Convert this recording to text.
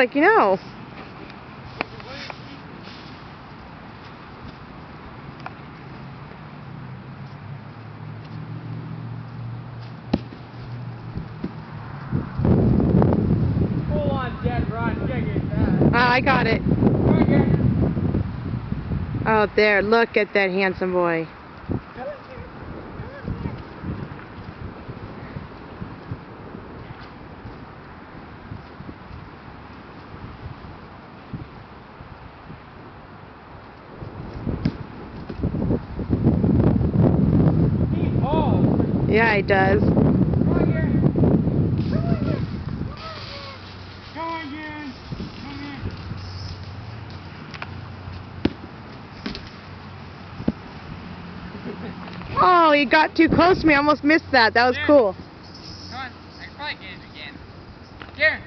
like you know. Hold on, Dad, Ron, check it. Uh, Ah, I got it. here. Oh, there. Look at that handsome boy. He hauls. Yeah, he does. Come on here. Come on here. Come on, Jen. Come here. Oh, he got too close to me. I almost missed that. That was There. cool. Come on. I can probably get it again. Here.